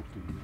talk to you.